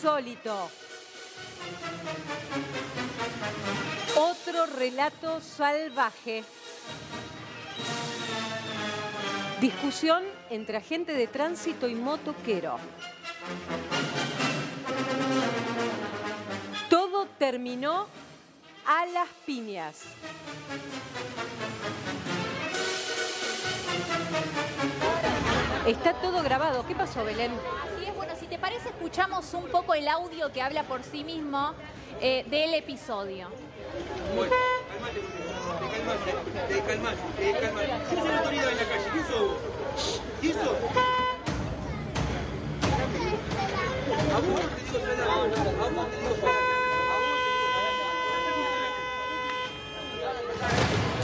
insólito. Otro relato salvaje. Discusión entre agente de tránsito y motoquero. Todo terminó a las piñas. Está todo grabado. ¿Qué pasó, Belén? Parece, escuchamos un poco el audio que habla por sí mismo eh, del episodio. Bueno, calmate, te calmás, te calmás, Yo soy la autoridad en la calle, ¿qué hizo? ¿Qué hizo? A vos te digo frenar, a vos te digo frenar, a vos te digo frenar.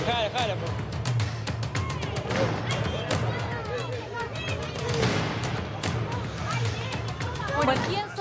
Dejala, dejala, po. Bueno,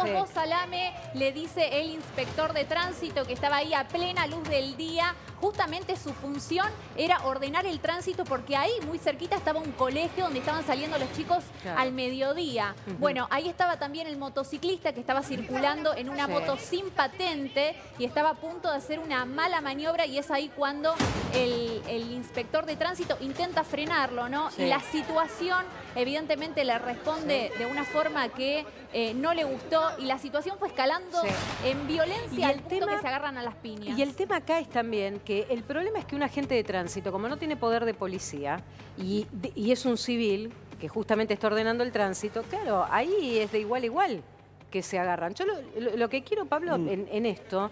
Sí. Salame? Le dice el inspector de tránsito que estaba ahí a plena luz del día. Justamente su función era ordenar el tránsito porque ahí, muy cerquita, estaba un colegio donde estaban saliendo los chicos Claro. al mediodía. Bueno, ahí estaba también el motociclista que estaba circulando en una Sí. moto sin patente y estaba a punto de hacer una mala maniobra y es ahí cuando el, el inspector de tránsito intenta frenarlo, ¿no? Sí. Y la situación evidentemente le responde de una forma que eh, no le gustó y la situación fue escalando en violencia el al punto tema- que se agarran a las piñas. Y el tema acá es también que el problema es que un agente de tránsito, como no tiene poder de policía y, es un civil que justamente está ordenando el tránsito, claro, ahí es de igual a igual que se agarran. Yo lo, que quiero, Pablo, Mm. en, en esto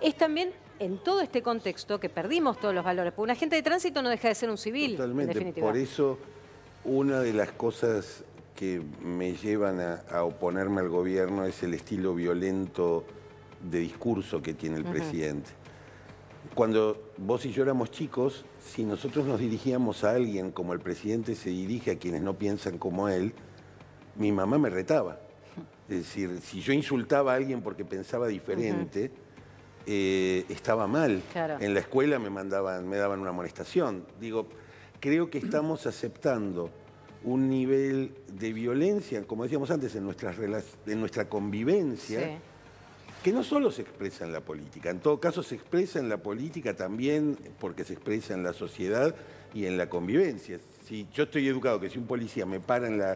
es también en todo este contexto que perdimos todos los valores, porque un agente de tránsito no deja de ser un civil, en Totalmente. definitiva. Por eso, una de las cosas que me llevan a, a oponerme al gobierno es el estilo violento de discurso que tiene el presidente. Cuando vos y yo éramos chicos, si nosotros nos dirigíamos a alguien como el presidente se dirige a quienes no piensan como él, mi mamá me retaba. Es decir, si yo insultaba a alguien porque pensaba diferente, eh, estaba mal. Claro. En la escuela me mandaban, me daban una amonestación. Digo, creo que estamos aceptando un nivel de violencia, como decíamos antes, en, nuestras en nuestra convivencia, Sí. Que no solo se expresa en la política, en todo caso se expresa en la política también porque se expresa en la sociedad y en la convivencia. Si yo estoy educado que si un policía me para en, la,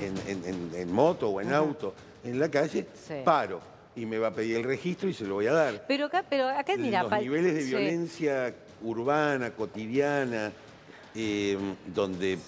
en, en- en- en moto o en auto en la calle, Sí. paro y me va a pedir el registro y se lo voy a dar. Pero acá, pero acá mira, Los niveles de sí. violencia urbana, cotidiana, eh, donde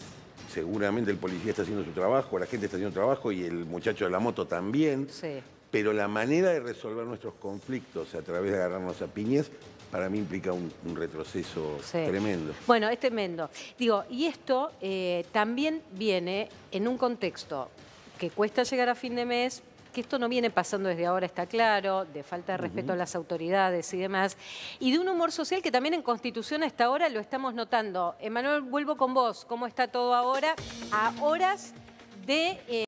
seguramente el policía está haciendo su trabajo, la gente está haciendo su trabajo y el muchacho de la moto también. Sí. Pero la manera de resolver nuestros conflictos a través de agarrarnos a piñas, para mí implica un, un retroceso Sí. tremendo. Bueno, es tremendo. Digo, y esto eh, también viene en un contexto que cuesta llegar a fin de mes, que esto no viene pasando desde ahora, está claro, de falta de respeto a las autoridades y demás, y de un humor social que también en Constitución hasta ahora lo estamos notando. Emanuel, vuelvo con vos. ¿Cómo está todo ahora? A horas de... eh,